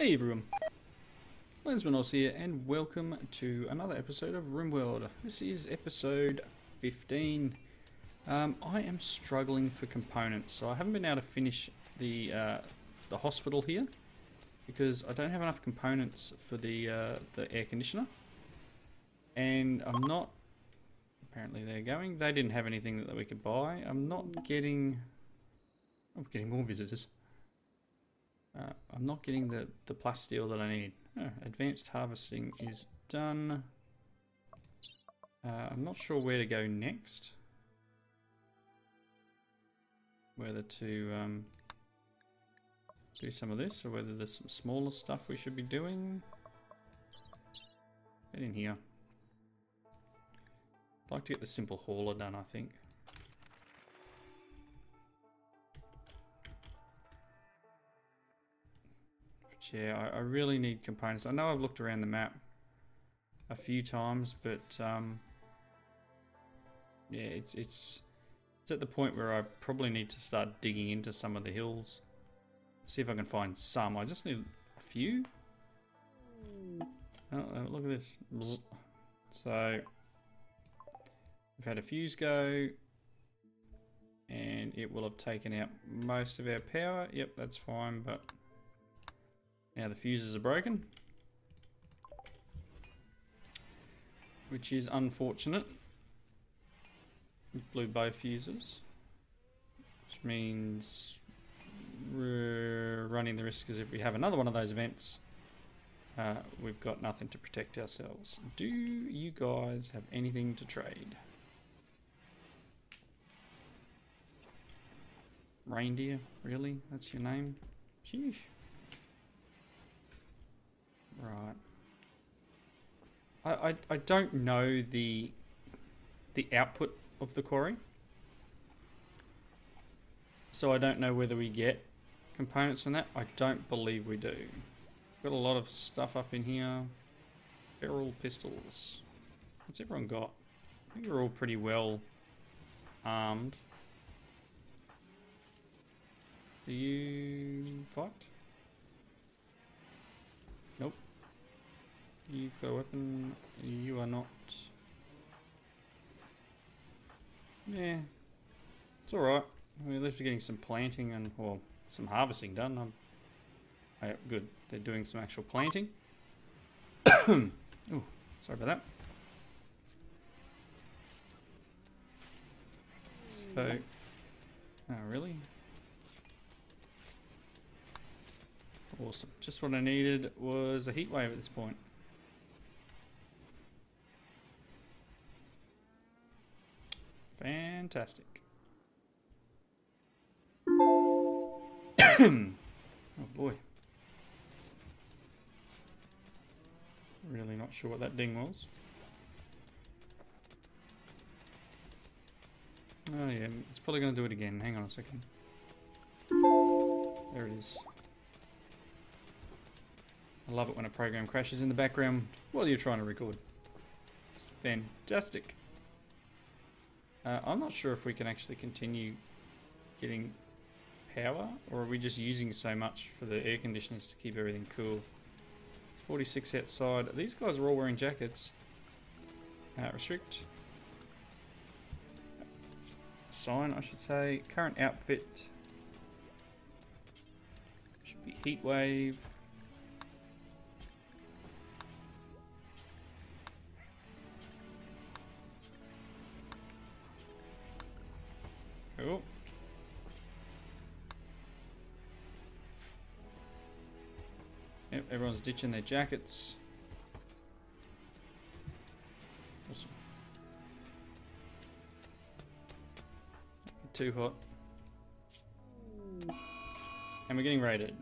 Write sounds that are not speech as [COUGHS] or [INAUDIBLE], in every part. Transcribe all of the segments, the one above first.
Hey everyone, Lensman Oz here, and welcome to another episode of RimWorld. This is episode 15. Um, I am struggling for components, so I haven't been able to finish the uh, the hospital here because I don't have enough components for the uh, the air conditioner, and I'm not. Apparently they're going. They didn't have anything that we could buy. I'm not getting. I'm getting more visitors. Uh, I'm not getting the, the plasteel that I need. Oh, advanced harvesting is done. Uh, I'm not sure where to go next. Whether to um, do some of this or whether there's some smaller stuff we should be doing. Get in here. I'd like to get the simple hauler done, I think. Yeah, I, I, really need components. I know I've looked around the map a few times, but um, yeah, it's it's it's at the point where I probably need to start digging into some of the hills. See if I can find some. I just need a few. Oh, oh look at this. So we've had a fuse go, and it will have taken out most of our power. Yep, that's fine, but now the fuses are broken. Which is unfortunate. Blew both fuses. Which means we're running the risk as if we have another one of those events, uh, we've got nothing to protect ourselves. Do you guys have anything to trade? Reindeer? Really? That's your name? Sheesh. Right. I, I, I don't know the the output of the quarry. So I don't know whether we get components from that. I don't believe we do. Got a lot of stuff up in here. Feral pistols. What's everyone got? I think we're all pretty well armed. Are you fucked? Nope. You've got a weapon. You are not. Yeah. It's alright. We're at least getting some planting and, well, some harvesting done. I'm, oh, good. They're doing some actual planting. [COUGHS] oh, sorry about that. So, oh really? Awesome. Just what I needed was a heat wave at this point. Fantastic. [COUGHS] oh boy. Really not sure what that ding was. Oh yeah, it's probably going to do it again. Hang on a second. There it is. I love it when a program crashes in the background while you're trying to record. Just fantastic. Uh, I'm not sure if we can actually continue getting power or are we just using so much for the air conditioners to keep everything cool. 46 outside. These guys are all wearing jackets. Uh, restrict. Sign, I should say. Current outfit. Should be heat wave. Everyone's ditching their jackets. Awesome. Too hot. And we're getting raided.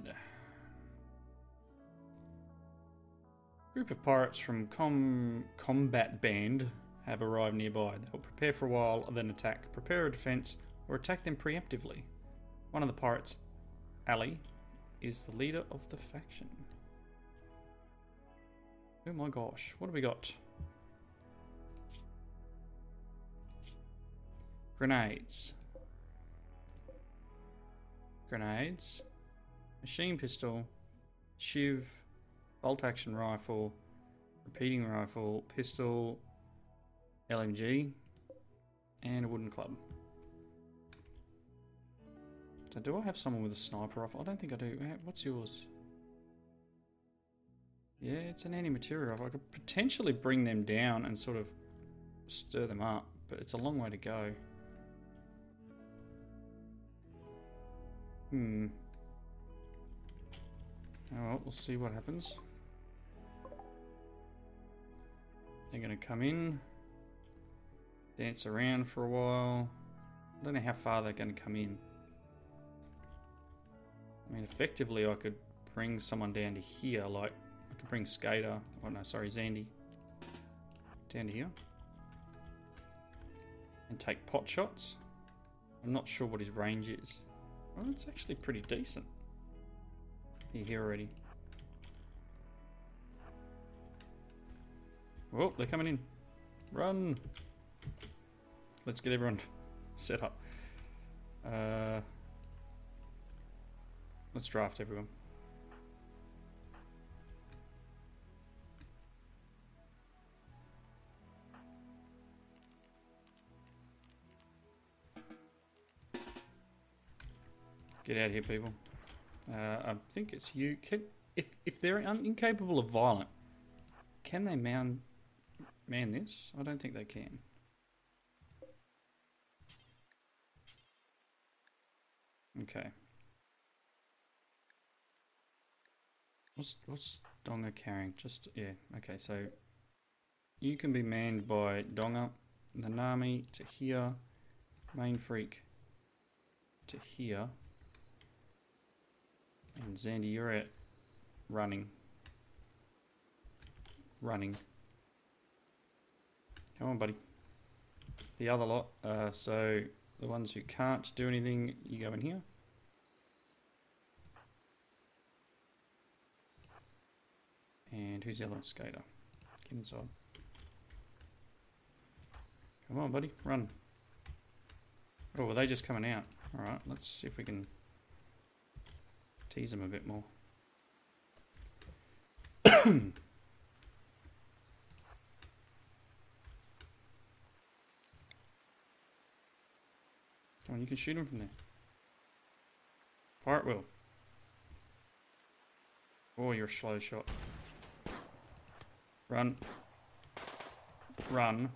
Group of pirates from Com Combat Band have arrived nearby. They'll prepare for a while, then attack. Prepare a defense or attack them preemptively. One of the pirates, Ali, is the leader of the faction. Oh my gosh, what have we got? Grenades. Grenades. Machine pistol. Shiv, bolt action rifle, repeating rifle, pistol, LMG, and a wooden club. So do I have someone with a sniper rifle? I don't think I do. What's yours? Yeah, it's an anti-material. I could potentially bring them down and sort of stir them up, but it's a long way to go. Hmm. Oh, well, we'll see what happens. They're going to come in, dance around for a while. I don't know how far they're going to come in. I mean, effectively, I could bring someone down to here, like, could bring Skater, oh no, sorry, Zandy, down to here. And take pot shots. I'm not sure what his range is. Well, it's actually pretty decent. He here already. Oh, they're coming in. Run! Let's get everyone [LAUGHS] set up. Uh, let's draft everyone. Get out of here, people. Uh, I think it's you. Can, if if they're incapable of violent, can they man man this? I don't think they can. Okay. What's what's Donga carrying? Just yeah. Okay, so you can be manned by Donga, Nanami to here, Main Freak to here. And Zandy, you're at running. Running. Come on, buddy. The other lot, uh, so the ones who can't do anything, you go in here. And who's the other? Skater. Get inside. Come on, buddy, run. Oh, are they just coming out? Alright, let's see if we can tease them a bit more. [COUGHS] Come on, you can shoot him from there. Fire will. Oh, you're a slow shot. Run. Run.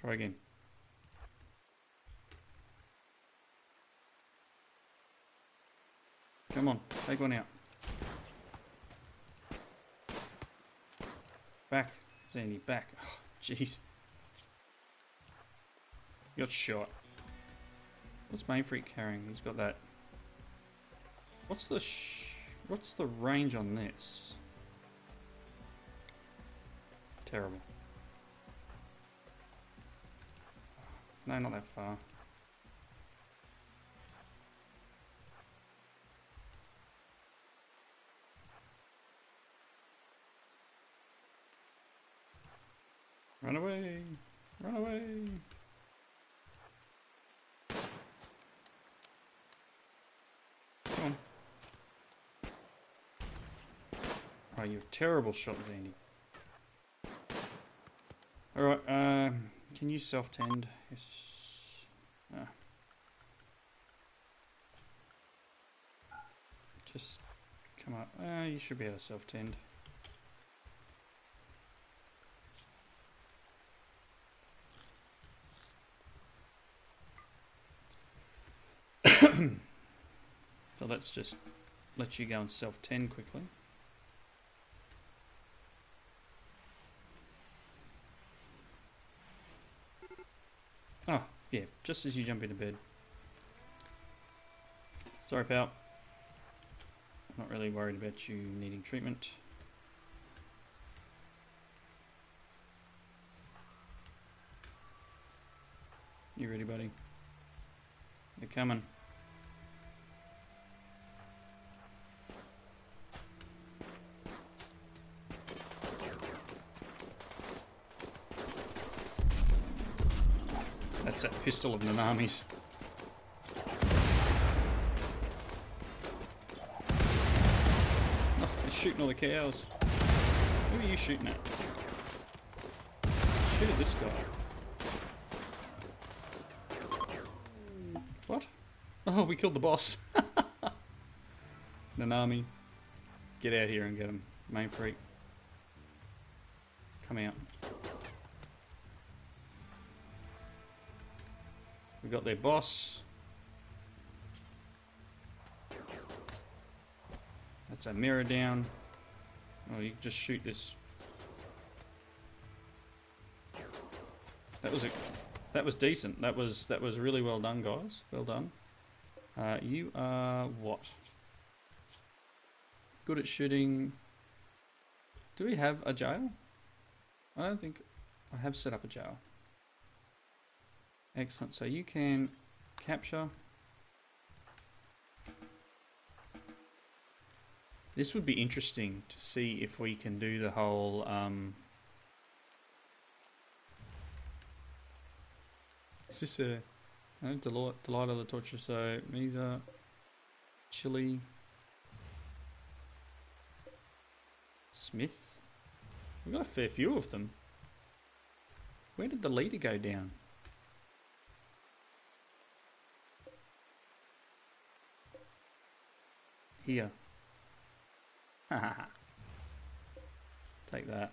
Try again. Come on, take one out. Back, Zandy, back. Oh, Jeez. Got shot. What's Main Freak carrying? He's got that. What's the What's the range on this? Terrible. No, not that far. Run away! Run away! Come on. Oh, you're terrible shot, Zandy. Alright, um, can you self-tend? Yes. Ah. Just come up. Uh, you should be able to self-tend. so let's just let you go and self-tend quickly. Oh, yeah, just as you jump into bed. Sorry, pal. Not really worried about you needing treatment. You ready, buddy? They're coming. Pistol of Nanami's. Oh, shooting all the cows? Who are you shooting at? Shoot at this guy. What? Oh, we killed the boss. [LAUGHS] Nanami. Get out here and get him. Main freak. Their boss. That's a mirror down. Oh, you just shoot this. That was a, that was decent. That was that was really well done, guys. Well done. Uh, you are what? Good at shooting. Do we have a jail? I don't think I have set up a jail. Excellent. So you can capture. This would be interesting to see if we can do the whole. Um, is this a no, delight, of the torture? So Mesa, Chili, Smith. We've got a fair few of them. Where did the leader go down? Here. [LAUGHS] Take that.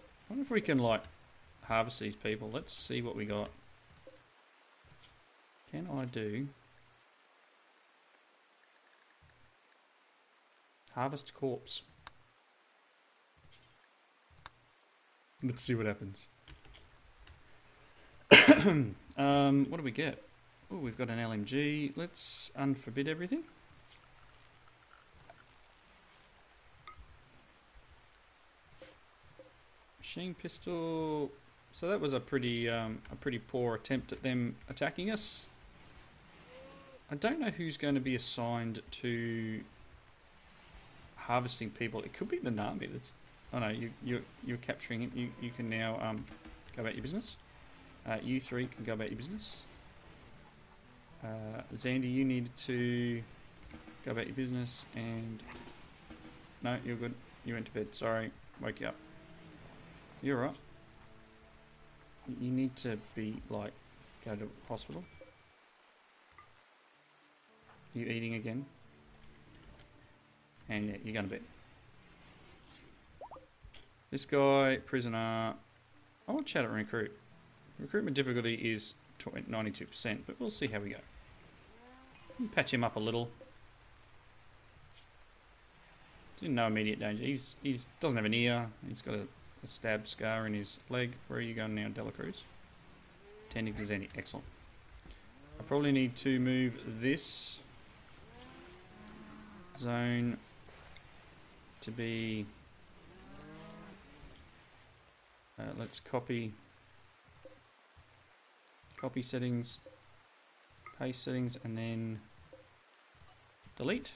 I wonder if we can like harvest these people. Let's see what we got. Can I do harvest corpse? Let's see what happens. [COUGHS] um, what do we get? Oh, we've got an LMG. Let's unforbid everything. Machine pistol. So that was a pretty um, a pretty poor attempt at them attacking us. I don't know who's going to be assigned to harvesting people. It could be Nanami. That's. Oh no, you you you're capturing it. You you can now um go about your business. Uh, you three can go about your business. Uh, Zandy, you need to go about your business and... No, you're good. You went to bed. Sorry. Wake you up. You're right. You need to be, like, go to hospital. You eating again? And yeah, you're going to bed. This guy, prisoner... I want chat at recruit. Recruitment difficulty is 92%, but we'll see how we go. Patch him up a little. He's in no immediate danger. He's he's doesn't have an ear. He's got a, a stab scar in his leg. Where are you going now, Delacruz? Tending to Zenny. Excellent. I probably need to move this zone to be... Uh, let's copy copy settings, paste settings, and then delete.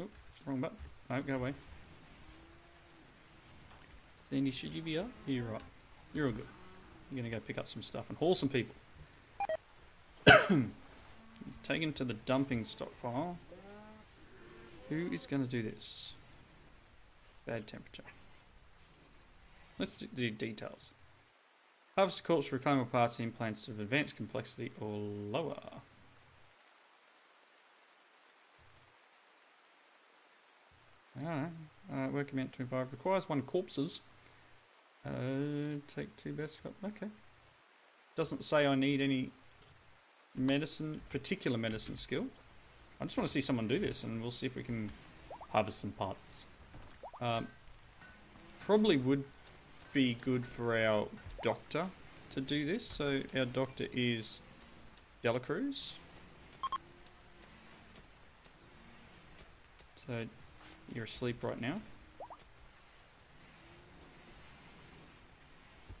Oop, wrong button. No, go away. Then you should you be uh, up? You're right. You're all good. You're gonna go pick up some stuff and haul some people. [COUGHS] Taken to the dumping stockpile. Who is gonna do this? Bad temperature. Let's do details. Harvest corpse reclaimable parts implants of advanced complexity or lower. Alright. Uh, work amount 25 requires one corpses. Uh, take two best. Okay. Doesn't say I need any medicine, particular medicine skill. I just want to see someone do this and we'll see if we can harvest some parts. Um, probably would be good for our doctor to do this. So our doctor is Delacruz. So you're asleep right now.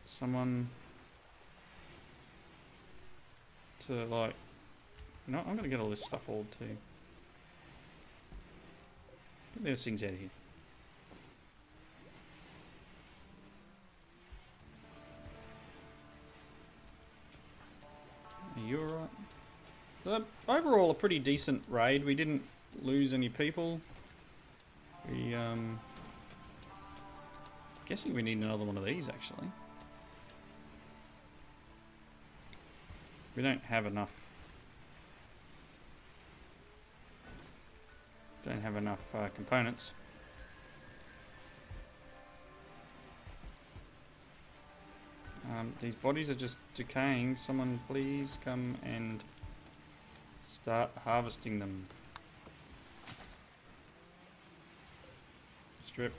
Someone to like, you know, I'm gonna get all this stuff hauled too. Get those things out of here. Are you alright? uh, overall a pretty decent raid. We didn't lose any people. We, um... Guessing we need another one of these, actually. We don't have enough. Don't have enough uh, components. Um, these bodies are just decaying. Someone please come and start harvesting them. Strip.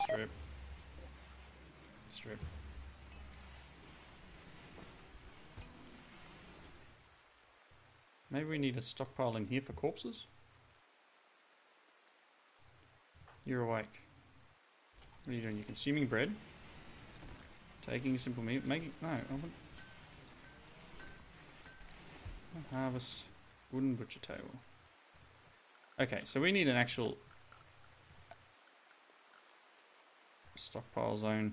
Strip. Strip. Maybe we need a stockpile in here for corpses? You're awake. What are you doing? You're consuming bread? Taking simple meat? Making... No. Harvest wooden butcher table. Okay, so we need an actual stockpile zone.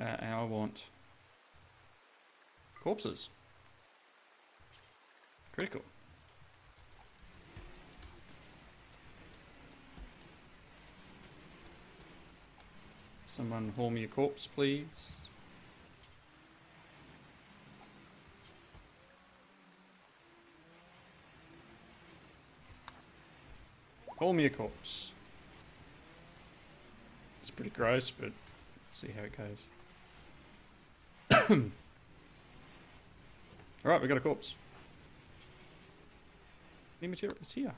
Uh, and I want corpses. Critical. Someone haul me a corpse, please. Haul me a corpse. It's pretty gross, but see how it goes. [COUGHS] Alright, we got a corpse. New material, it's here.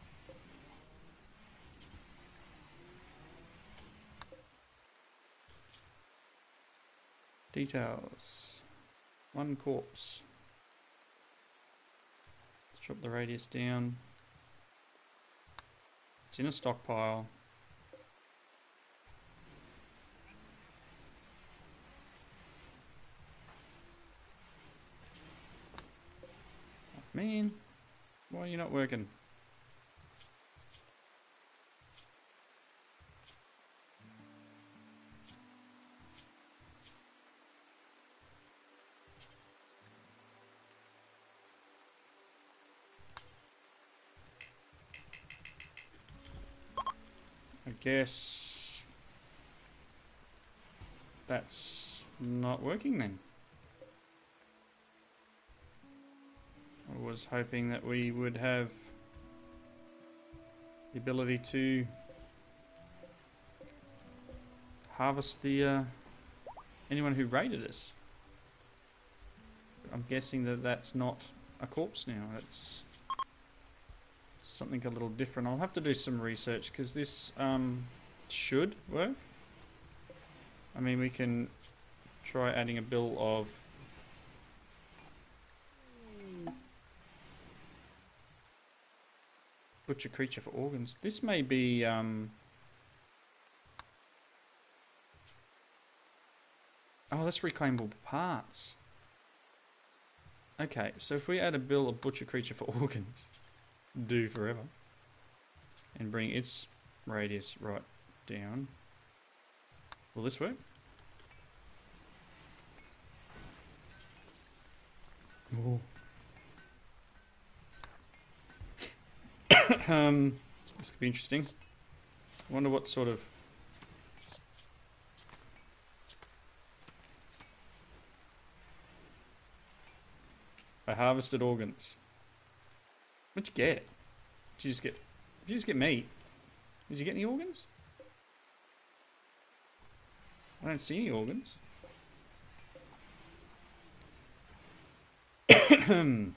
Details. One corpse. Let's drop the radius down. It's in a stockpile. Man, why are you not working? Guess that's not working then. I was hoping that we would have the ability to harvest the uh, anyone who raided us. I'm guessing that that's not a corpse now. That's something a little different. I'll have to do some research because this um, should work. I mean, we can try adding a bill of Butcher creature for organs. This may be... Um... Oh, that's reclaimable parts. Okay, so if we add a bill of butcher creature for [LAUGHS] organs, do forever, and bring its radius right down, will this work? [COUGHS] Um, this could be interesting. I wonder what sort of... I harvested organs. What'd you get? Did you just get... Did you just get meat? Did you get any organs? I don't see any organs. [COUGHS]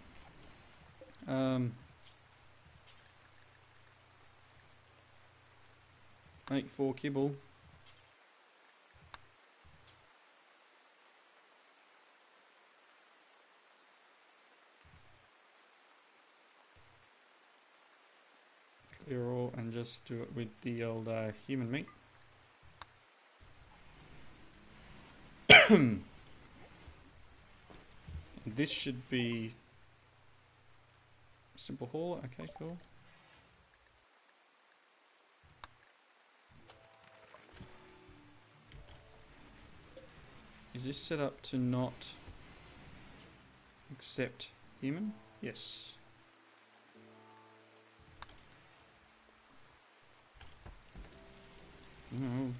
um... Make four kibble. All and just do it with the old uh, human meat. [COUGHS] this should be simple haul. Okay, cool. is this set up to not accept human? Yes. No.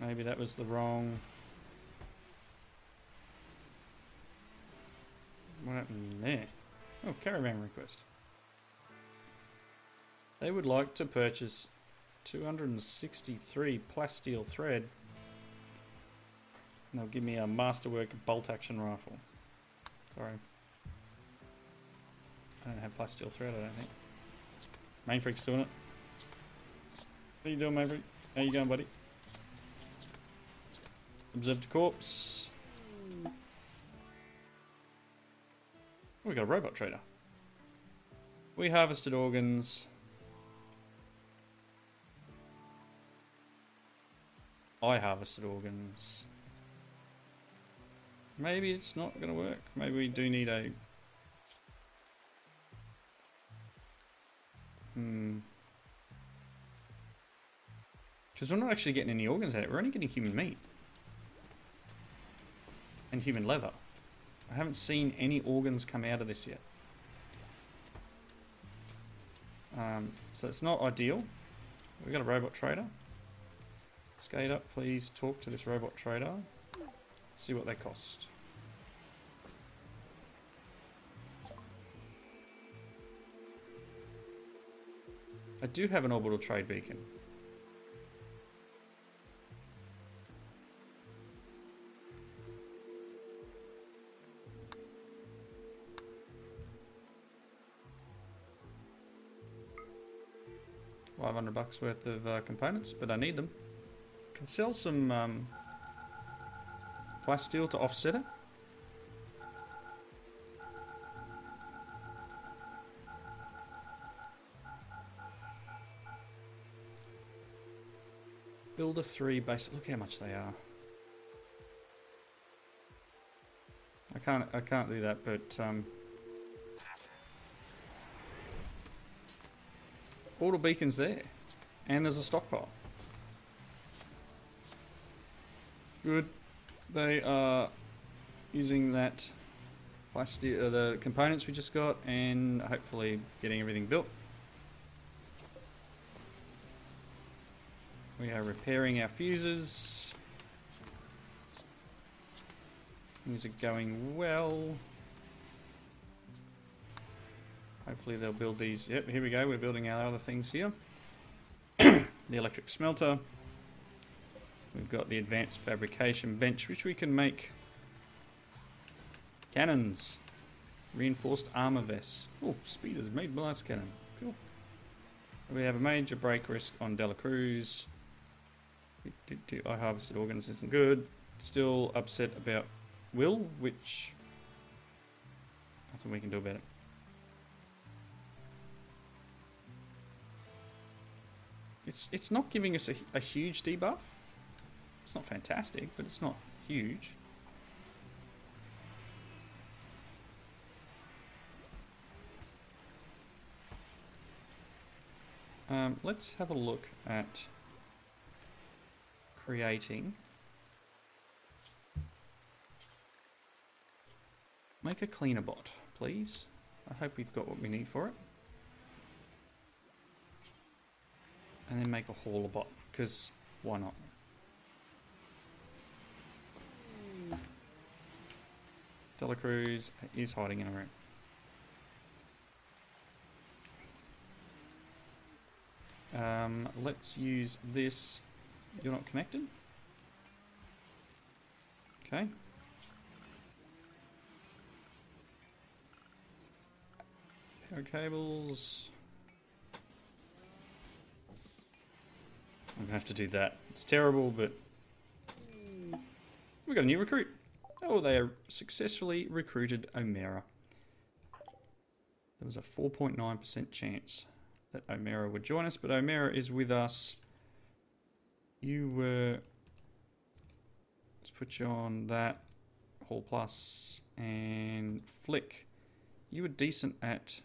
Maybe that was the wrong. What happened there? Oh, caravan request. They would like to purchase 263 plasteel thread. And they'll give me a masterwork bolt action rifle. Sorry. I don't have plasteel thread, I don't think. Mainfreak's doing it. How you doing, Maverick? How you going, buddy? Observed a corpse. we got a robot trader. We harvested organs. I harvested organs. Maybe it's not going to work. Maybe we do need a... Hmm. Because we're not actually getting any organs out of it. We're only getting human meat. And human leather. I haven't seen any organs come out of this yet. Um, so it's not ideal. We've got a robot trader. Skater, please talk to this robot trader. See what they cost. I do have an orbital trade beacon. Five hundred bucks worth of uh, components, but I need them. Can sell some um, plasteel to offset it. Builder 3 base. Look how much they are. I can't I can't do that, but um, Portal beacon's there. And there's a stockpile. Good. They are using that plastic, uh, the components we just got, and hopefully getting everything built. We are repairing our fuses. Things are going well. Hopefully they'll build these. Yep, here we go. We're building our other things here. [COUGHS] the electric smelter. We've got the advanced fabrication bench, which we can make cannons. Reinforced armor vest. Oh, speeders made blast cannon. Cool. We have a major break risk on Dela Cruz. I harvested organs isn't good. Still upset about Will, which nothing we can do about it. It's it's not giving us a, a huge debuff. It's not fantastic, but it's not huge. Um, let's have a look at creating. Make a cleaner bot, please. I hope we've got what we need for it. And then make a hauler bot, because why not? Delacruz is hiding in a room. Um, let's use this. You're not connected? Okay. Power cables. I'm gonna have to do that. It's terrible, but we got a new recruit. Oh, they successfully recruited Omera. There was a 4.9% chance that Omera would join us, but Omera is with us. You were... Let's put you on that. Hall Plus and Flick. You were decent at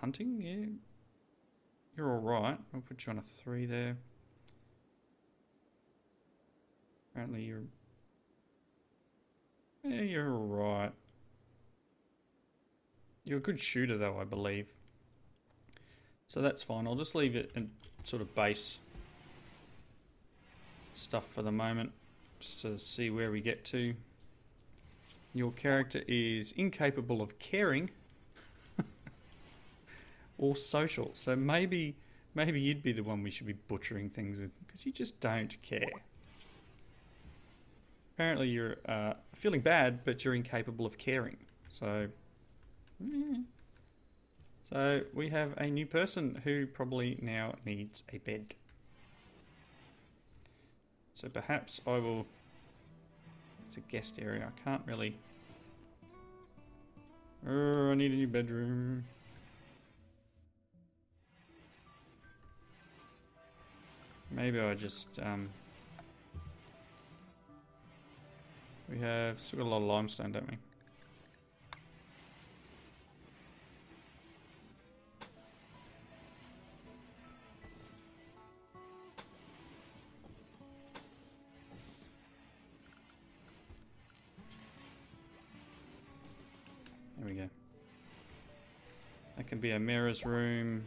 hunting, yeah? You're alright. I'll put you on a 3 there. Apparently you're... Yeah, you're alright. You're a good shooter though, I believe. So that's fine. I'll just leave it in sort of base stuff for the moment. Just to see where we get to. Your character is incapable of caring or social. So maybe maybe you'd be the one we should be butchering things with because you just don't care. Apparently you're uh, feeling bad, but you're incapable of caring. So, so we have a new person who probably now needs a bed. So perhaps I will. It's a guest area. I can't really. Oh, I need a new bedroom. Maybe I just um, we have still got a lot of limestone, don't we? There we go. That can be Omera's room.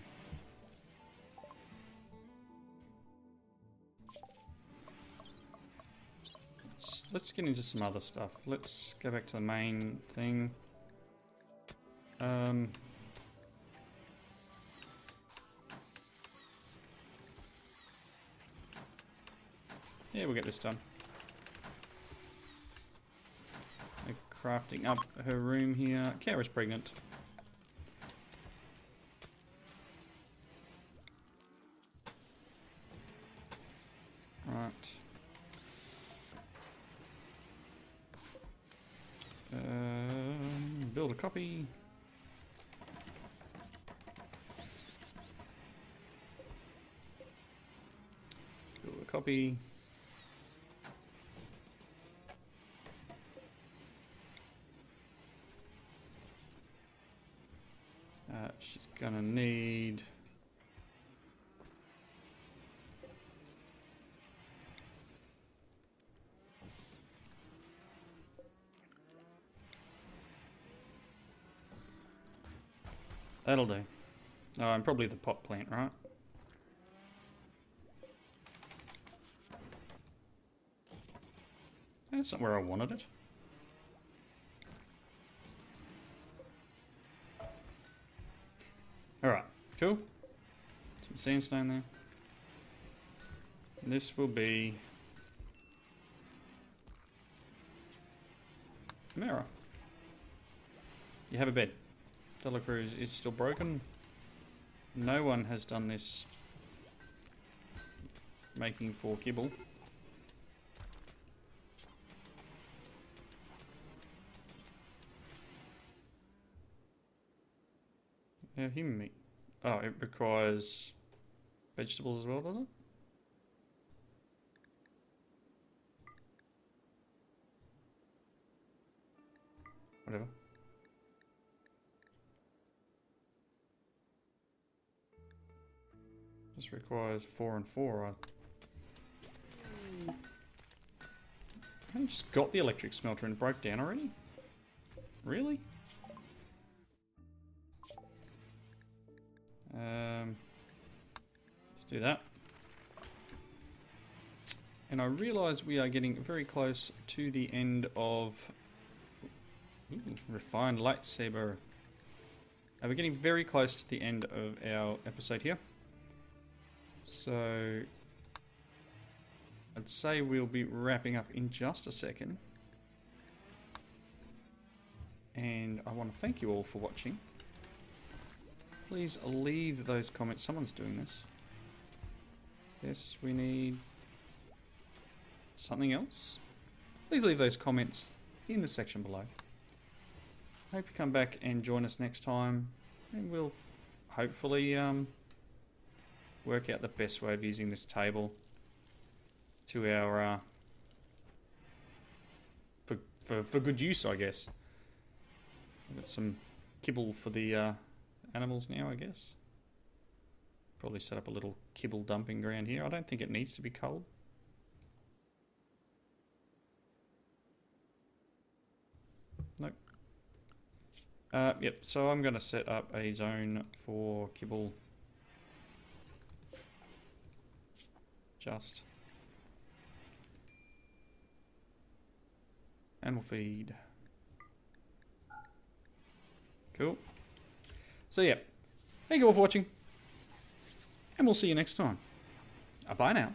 Let's, get into some other stuff. Let's go back to the main thing. Um, yeah, we'll get this done. crafting up her room here. Kara's pregnant. Right. Um, build a copy. Build a copy. Uh, she's gonna need That'll do. Oh, and probably the pot plant, right? That's not where I wanted it. Alright, cool. Some sandstone there. This will be... Omera. You have a bed. Delacruz is still broken. No one has done this making for kibble. Yeah, human meat. Oh, it requires vegetables as well, does it? Whatever. This requires four and four. I, just got the electric smelter and broke down already? Really? Um, let's do that. And I realise we are getting very close to the end of ooh, refined lightsaber. Uh, we're getting very close to the end of our episode here. So I'd say we'll be wrapping up in just a second. And I want to thank you all for watching please leave those comments. Someone's doing this. Yes, we need something else. Please leave those comments in the section below. Hope you come back and join us next time, and we'll hopefully um, work out the best way of using this table to our uh, for, for, for good use, I guess. We've got some kibble for the uh, animals now, I guess. Probably set up a little kibble dumping ground here. I don't think it needs to be cold. Nope. Uh, yep, so I'm going to set up a zone for kibble Just. And we'll feed. Cool. So yeah, thank you all for watching, and we'll see you next time. Uh, bye now.